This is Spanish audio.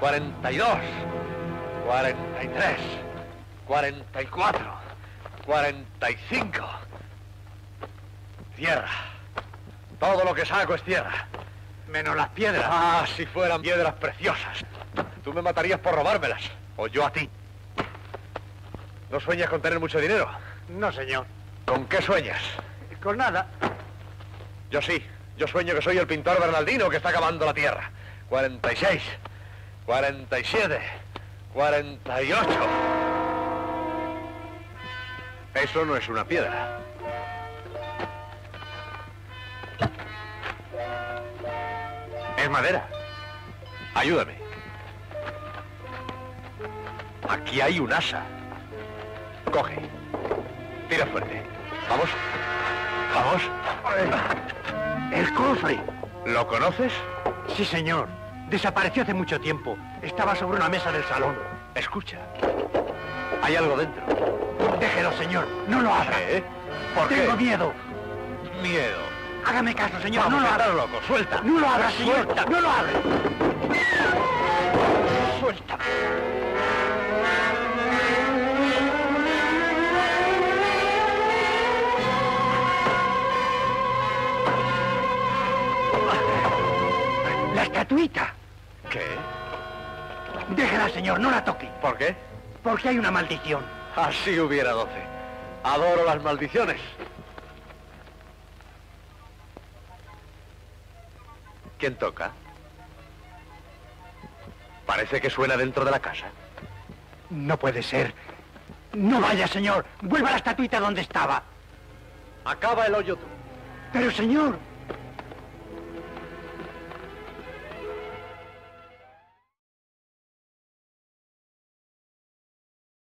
42, 43, 44, 45. Tierra. Todo lo que saco es tierra. Menos las piedras. Ah, si fueran piedras preciosas. Tú me matarías por robármelas. O yo a ti. ¿No sueñas con tener mucho dinero? No, señor. ¿Con qué sueñas? Con nada. Yo sí. Yo sueño que soy el pintor Bernaldino que está acabando la tierra. 46, 47, 48. Eso no es una piedra. Es madera. Ayúdame. Aquí hay un asa. Coge. Tira fuerte. Vamos. Vamos. El cofre. ¿Lo conoces? Sí, señor. Desapareció hace mucho tiempo. Estaba sobre una mesa del salón. Escucha. Hay algo dentro. Déjelo, señor. No lo abra. ¿Eh? ¿Por Tengo qué? miedo. Miedo. Hágame caso, señor. Vamos, no lo abra. loco. Suelta. No lo abra, señor. Suelta. No lo abra. Suelta. La estatuita. ¿Qué? Déjela, señor. No la toque. ¿Por qué? Porque hay una maldición. Así hubiera doce. Adoro las maldiciones. ¿Quién toca? Parece que suena dentro de la casa. No puede ser. No vaya, señor. Vuelva a la estatuita donde estaba. Acaba el hoyo tú. Pero, señor,